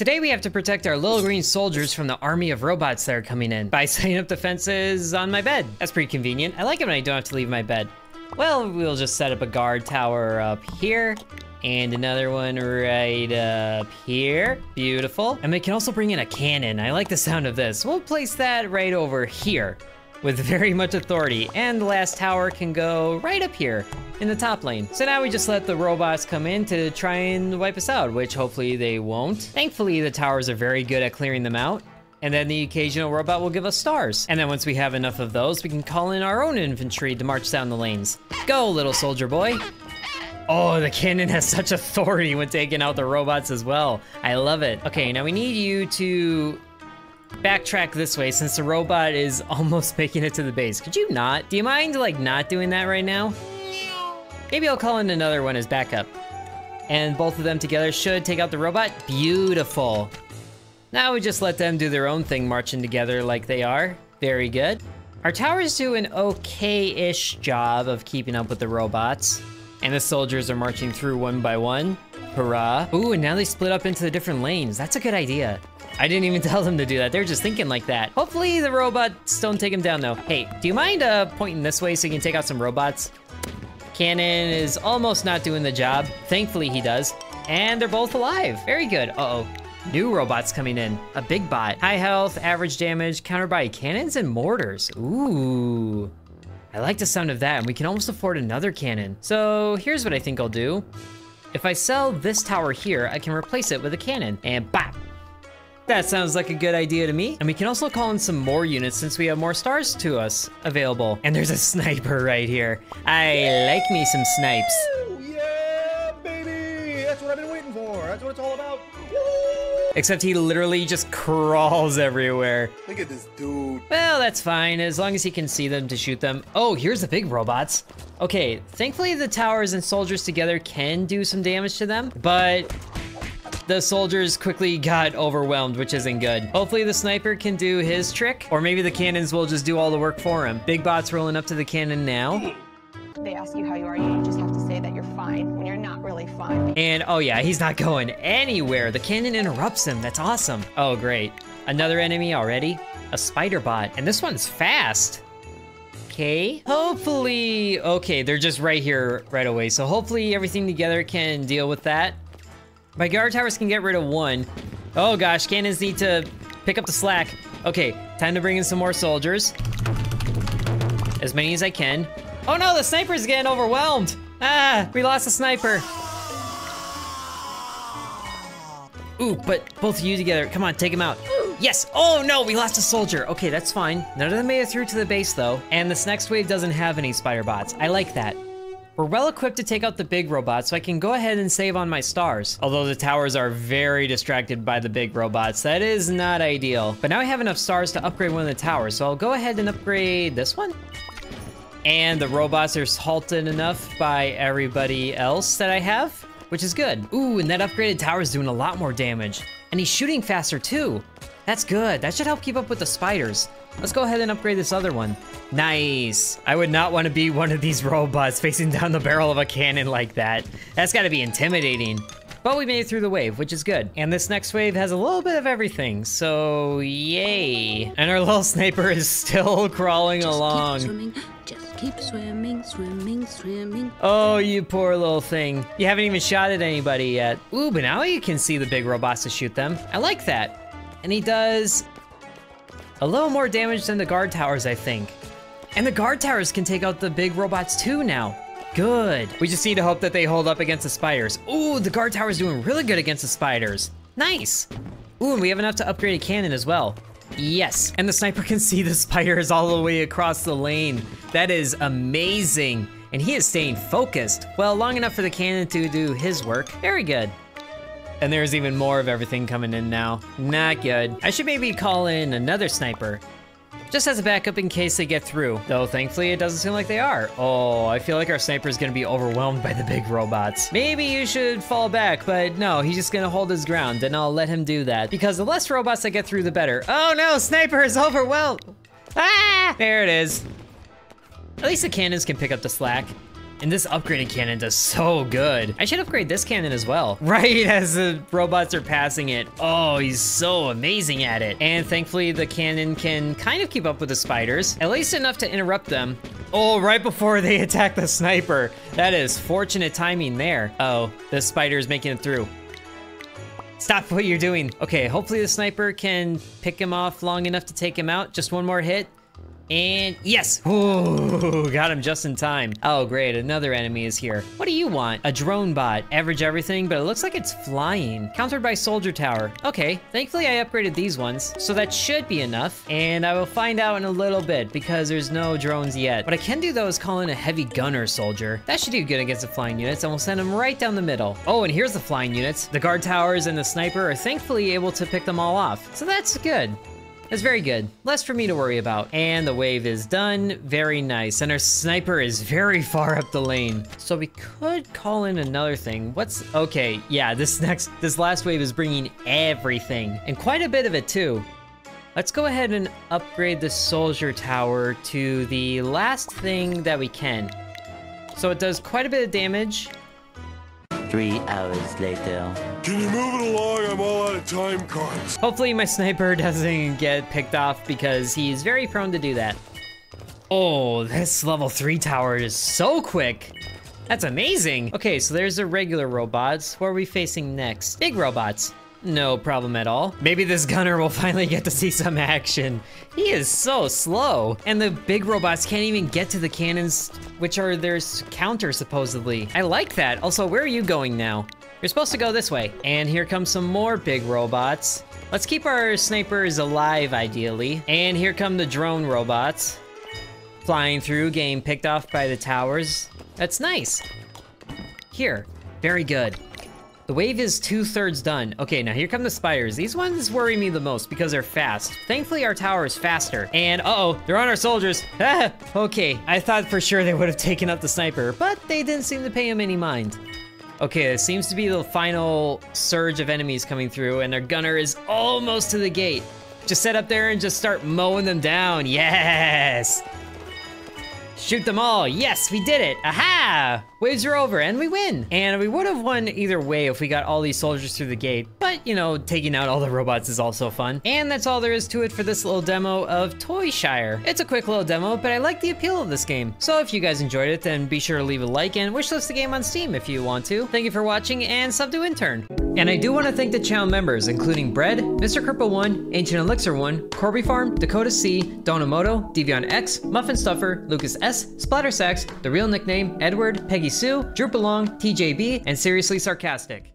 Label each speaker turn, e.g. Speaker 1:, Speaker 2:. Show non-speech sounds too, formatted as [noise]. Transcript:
Speaker 1: Today we have to protect our little green soldiers from the army of robots that are coming in by [laughs] setting up defenses on my bed. That's pretty convenient. I like it when I don't have to leave my bed. Well, we'll just set up a guard tower up here and another one right up here. Beautiful. And we can also bring in a cannon. I like the sound of this. We'll place that right over here with very much authority. And the last tower can go right up here in the top lane. So now we just let the robots come in to try and wipe us out, which hopefully they won't. Thankfully, the towers are very good at clearing them out. And then the occasional robot will give us stars. And then once we have enough of those, we can call in our own infantry to march down the lanes. Go, little soldier boy. Oh, the cannon has [laughs] such authority when taking out the robots as well. I love it. Okay, now we need you to backtrack this way since the robot is [laughs] almost making it to the base. Could you not? Do you mind, like, not doing that right now? Maybe I'll call in another one as backup. And both of them together should take out the robot. Beautiful. Now we just let them do their own thing marching together like they are. Very good. Our towers do an okay-ish job of keeping up with the robots. And the soldiers are marching through one by one. Hurrah. Ooh, and now they split up into the different lanes. That's a good idea. I didn't even [laughs] tell them to do that. They're just thinking like that. Hopefully the robots don't take them down though. Hey, do you mind uh, pointing this way so you can take out some robots? Cannon is almost not doing the job. Thankfully he does. And they're both alive. Very good. Uh-oh. New robots coming in. A big bot. High health, average damage, countered by cannons and mortars. Ooh. I like the sound of that, and we can almost afford another cannon. So here's what I think I'll do. If I sell this tower here, I can replace it with a cannon, and bop! That sounds like a good idea to me. And we can also call in some more units since we have more stars to us available. And there's a sniper right here. I like me some snipes.
Speaker 2: Yeah, baby! That's what I've been waiting for. That's what it's all about.
Speaker 1: Except he literally just crawls everywhere.
Speaker 2: Look at this dude.
Speaker 1: Well, that's fine, as long as he can see them to shoot them. Oh, here's the big robots. Okay, thankfully the towers and soldiers together can do some damage to them, but the soldiers quickly got overwhelmed, which isn't good. Hopefully the sniper can do his trick, or maybe the cannons will just do all the work for him. Big bot's rolling up to the cannon now.
Speaker 3: They ask you how you are, you just have to say that you're fine when you're not really fine.
Speaker 1: And oh yeah, he's not going anywhere. The cannon interrupts him. That's awesome. Oh great. Another enemy already? A spider bot. And this one's fast. Okay. Hopefully, okay, they're just right here right away. So hopefully everything together can deal with that. My guard towers can get rid of one. Oh gosh, cannons need to pick up the slack. Okay, time to bring in some more soldiers. As many as I can. Oh no, the sniper's getting overwhelmed. Ah, we lost a sniper. Ooh, but both of you together. Come on, take him out. Yes! Oh no, we lost a soldier. Okay, that's fine. None of them made it through to the base though. And this next wave doesn't have any spider bots. I like that. We're well equipped to take out the big robots, so I can go ahead and save on my stars. Although the towers are very distracted by the big robots, that is not ideal. But now I have enough stars to upgrade one of the towers, so I'll go ahead and upgrade this one. And the robots are halted enough by everybody else that I have, which is good. Ooh, and that upgraded tower is doing a lot more damage. And he's shooting faster too. That's good. That should help keep up with the spiders. Let's go ahead and upgrade this other one. Nice. I would not want to be one of these robots [laughs] facing down the barrel of a cannon like that. That's got to be intimidating. But we made it through the wave, which is good. And this next wave has a little bit of everything, so yay. And our little [laughs] sniper is still [laughs] crawling
Speaker 4: Just
Speaker 1: along.
Speaker 4: Just keep swimming, swimming, swimming.
Speaker 1: Oh, you poor little thing. You haven't even shot at anybody yet. Ooh, but now you can see the big robots to shoot them. I like that. And he does a little more damage than the guard towers, I think. And the guard towers can take out the big robots too now. Good. We just need to hope that they hold up against the spiders. Ooh, the guard tower's doing really good against the spiders. Nice. Ooh, and we have enough to upgrade a cannon as well. Yes, and the sniper [laughs] can see the spiders all the way across the lane. That is amazing. And he is staying focused. Well, long enough for the cannon to do his work. Very good. And there's even more of everything coming in now. Not good. I should maybe call in another sniper. Just as a backup in case they get through. Though thankfully it doesn't seem like they are. Oh, I feel like our sniper is gonna be overwhelmed by the big robots. Maybe you should fall back, but no, he's just gonna hold his ground and I'll let him do that. Because the less robots that get through, the better. Oh no, sniper is overwhelmed. Ah, there it is. At least the cannons can pick up the slack. And this upgraded cannon does so good. I should upgrade this cannon as well. [laughs] Right as the robots are passing it. Oh, he's so amazing at it. And thankfully the cannon can kind of keep up with the spiders, at least enough to interrupt them. Oh, right before they [laughs] attack the sniper. That is fortunate timing there. Oh, the spider is making it through. Stop what you're doing. Okay, hopefully the sniper can pick him off long enough to take him out. Just one more hit. And yes! Ooh, got him just in time. Oh, great, another enemy is here. What do you want? A drone bot. Average everything, but it looks like it's flying. Countered by soldier tower. Okay, thankfully I upgraded these ones, so that should be enough. And I will find out in a little bit, because there's no drones yet. What I can do, though, is call in a heavy gunner soldier. That should do good against the flying units, and we'll send them right down the middle. Oh, and here's the flying units. The guard towers and the sniper are thankfully able to pick them all off. So that's good. That's very good. Less for me to worry about. And the wave is done. Very nice. And our sniper is very [laughs] far up the lane. So we could call in another thing. What's... Okay, yeah, this next... This last wave is bringing everything. And quite a bit of it, too. Let's go ahead and upgrade the soldier tower to the last thing that we can. So it does quite a bit of damage.
Speaker 5: Three hours later.
Speaker 6: Can you move it along? I'm all out of time cards.
Speaker 1: Hopefully my sniper [laughs] doesn't get picked off because he's very prone to do that. Oh, this level 3 tower is so quick. That's amazing. Okay, so there's the regular robots. What are we facing next? Big robots. No problem at all. Maybe this gunner will [laughs] finally get to see some action. He is so slow. And the big robots can't even get to the cannons, which are their counter, supposedly. I like that. Also, where are you going now? You're supposed to go this way. And here come some more big robots. Let's keep our snipers alive, ideally. And here come the drone robots. Flying through, getting picked off by the towers. That's nice. Here, very good. The wave is two-thirds done. Okay, now here come the spires. These ones worry me the most because they're fast. Thankfully, our tower is faster. And uh-oh, they're on our soldiers. [laughs] Okay, I thought for sure they would have taken out the sniper, but they didn't seem to pay him any mind. Okay, it seems to be the final surge of enemies coming through, and their gunner is almost to the gate. Just set up there and just start mowing them down. Yes! Shoot them all. Yes, we did it. Aha! Waves are over and we win. And we would have won either way if we got all these soldiers through the gate. But, you know, taking out all the robots is also fun. And that's all there is to it for this little demo of Toy Shire. It's a quick little demo, but I like the appeal of this game. So if you guys enjoyed it, then be sure to leave a like and wishlist the game on Steam if you want to. Thank you for watching and sub to Intern. And I do want to thank the channel members, including Bread, Mr. Cripple1, Ancient Elixir 1, Corby Farm, Dakota C, Donamoto, Devion X, Muffin Stuffer, Lucas S, Splatter Sacks, The Real Nickname, Edward, Peggy Sue, Drew Belong, TJB, and Seriously Sarcastic.